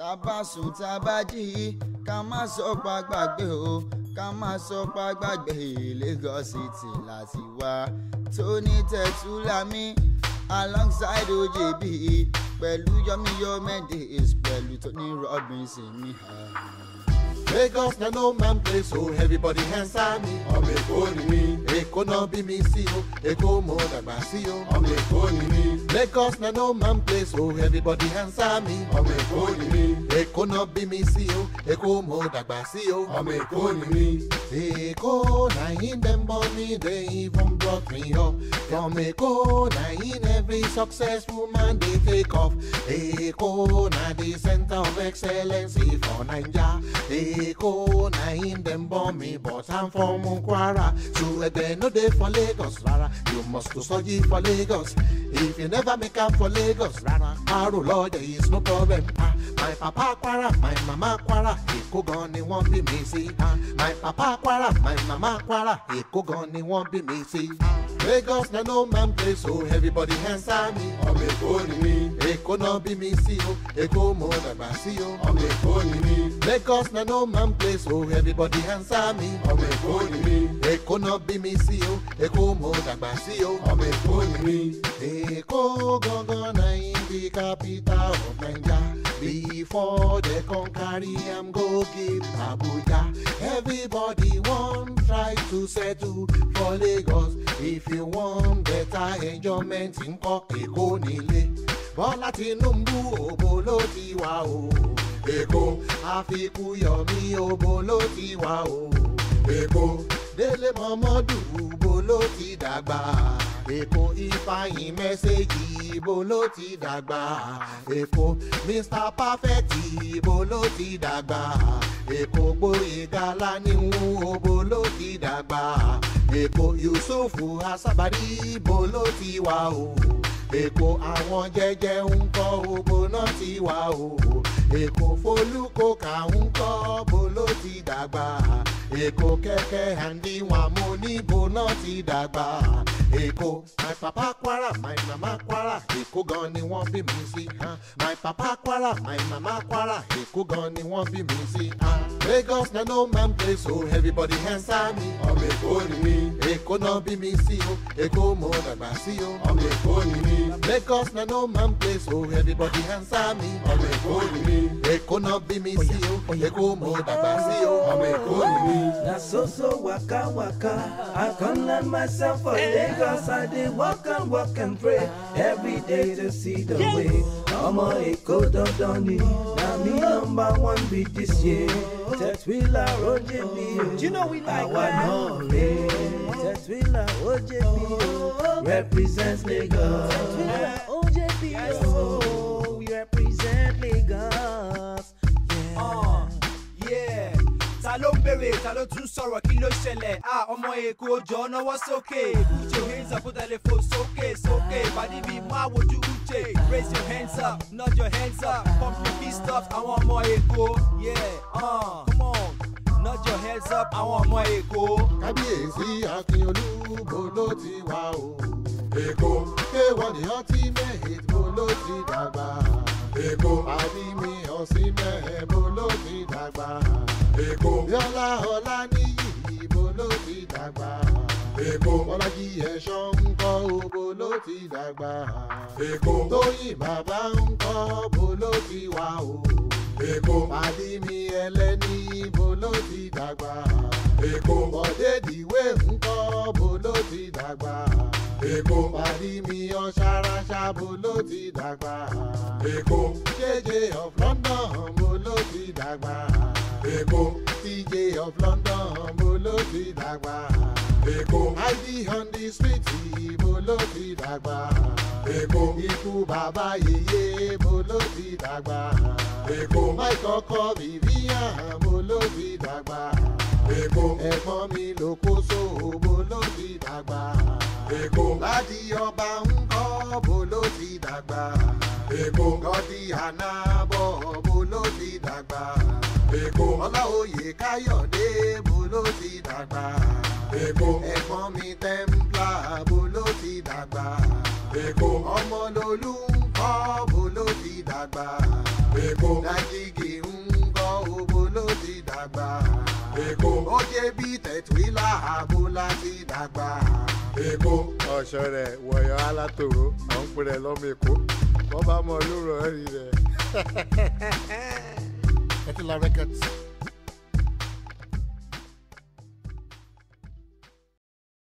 tábà sùn tábà jí ká má sọ pa gbàgbé o ká má sọ pa gbàgbé Lagos City láti wá Tony Tẹ̀túlámì alongside OJB pẹ̀lú Yomi Yo Mendes pẹ̀lú Tony Robinson mi. Lagos na no man place so everybody hands on me. ọmọ èkó ni mí. èkó náà bí mi sí o èkó mo dàgbà sí o ọmọ èkó ni mí. Lagos na no man place so everybody hands on me. ọmọ èkó ni mí. èkó náà bí mi sí o èkó mo dàgbà sí o ọmọ èkó ni mí. èkó na in dem money they even brought me up. from èkó na in every successful man they take off. Eko na the center of excellence for Nigeria. Eko na him dem born me, but I'm from Nkwara. So they no dey for Lagos, rara. You must go study for Lagos. If you never make up for Lagos, Aro law, there is no problem. Ah, my papa quara, my mama quara, Èkó gan ni wọ́n bí mi sí. Ah, my papa quara, my mama kwara, Èkó gan ni wọ́n bí mi sí. Lagos na no man place, so oh, everybody hands on me. Ọmọ Èkó ni mí. Èkó náà bí me. sí oh, o, Èkó mo dàgbà sí o. Oh. Ọmọ Èkó ni Lagos na no man place, so everybody hands on me. Ọmọ Èkó ni mí. Èkó náà bí me. sí o, Èkó mo dàgbà sí o. Ọmọ Èkó ni Èkó gangan na im the capital of Naija. Before they come carry am go give Abuja. Everybody wan try to settle for Lagos. If you want better enjoyment ńkọ́ Èkó nílé. Bọ́lá Tinubu ògo ló ti wà o. Èkó àfikún Yọ̀mí ògo ló ti wà o. Èkó délé mọ́mọ́dù bo ló ti dàgbà èkó ifeanyi mẹ́sẹ̀gì ibo ló ti dàgbà èkó mr perfect ibo ló ti dàgbà èkó gbóyèga lánìhun obo ló ti dàgbà èkó yusuf asabari ibo ló ti wà o èkó àwọn jẹjẹ ń kọ obo náà ti wà o èkó folúkọ ń kọ obo ló ti dàgbà. Èkó kẹ́kẹ́ handi wọn mo níbo náà ti dàgbà. Èkó my papa Kwara my mama Kwara Èkó gan ni wọ́n bí mi sí. My papa Kwara my mama Kwara Èkó gan ni wọ́n bí mi sí. Lagos na no man play so oh, everybody answer me. Ọmọ Èkó ni mí. Èkó náà bí mi sí o. Oh. Èkó mo dàgbà sí o. Oh. Ọmọ Èkó ni mí. Make us no no man place, oh everybody answer me. Ọmọ Èkó ni mí. Èkó náà bí mi sí o, Èkó mo dàgbà sí o. Ọmọ Èkó ni mí. Na so so waka waka, I come land myself for Lagos. I dey walk and walk and pray every day to see the way. Ọmọ Èkó dandan ni. Me number one with this year. Tequila, OJB. Do you know we like that? Awalore. Tequila, OJB. Represents Lagos. Tequila, OJB. Oh, we represent Lagos. Yeah. yeah. ta ló ń bèrè ta ló tún sọ̀rọ̀ kí ló ṣẹlẹ̀ a ọmọ èkó jọ náwó sókè bùjọ hands up put tẹlẹ fò sókè sókè ìpàdé bíi mú àwòjú raise your hands up, nod your hands up, pump your fist up, I want more echo. Yeah, uh, come on, nod your hands up, I want more echo. Kábíyèsí Akínyolú, bo ló ti wá o. Èkó. Kéwọ́ ni wọ́n ti mehit bo ló ti dàgbà. Èkó. Àdìmí ọ̀sìn mẹ́hìn, bo ló ti dàgbà. Èkó. Yọlá Ọláníyì, bo ló ti dàgbà. Èkó. Bọ́lájí ẹ̀ṣọ́ ń kọ́ òbò ló ti dàgbà. Èkó. Tóyìn bàbá ń kọ́ òbò ló ti wà o. Èkó. Fàdímì ẹlẹ́ni ìbò ló ti dàgbà. Èkó. Bọ̀dé ìwé ń kọ́ òbò ló ti dàgbà. Èkó. Fàdímì ọ̀ṣàràṣà bò ló ti dàgbà. Èkó. Jẹ́jẹ́ of London bò ló ti dàgbà. Èkó. DJ of London, mo ló ti dàgbà. Èkó. I be on the street, mo ló ti Dagba. Eko. Ikú bàbá yèyé, mo ló ti dàgbà. Èkó. Mike ọkọ Vivian, mo ló ti Dagba. Eko. Ẹ̀fọ́n mi ló kó so, mo ti dàgbà. Èkó. Láti ọba ń kọ́, mo ti dàgbà. Èkó. Gọ́dí àná bọ̀, mo ló ti dàgbà. Èkó. Ọláoyè Káyọ̀dé bo ló ti dàgbà. Èkó. Ẹ̀gbọ́n mi tẹ́ḿpìlà bo ló ti dàgbà. Èkó. Ọmọlolú ń kọ́ bo ló ti dàgbà. Èkó. Dàgìgì ń kọ́ bo ló ti dàgbà. Èkó. Ó jẹ́ bí tẹ̀tùílà bo la ti dàgbà. Èkó. Ọ̀ṣọ́ rẹ̀ wọ̀yọ̀ alátòrò, ọ̀ ń pè rẹ̀ lọ́mọ Èkó. Bọ́ bá mọ lóòrọ̀ rí rẹ̀. Killer Records.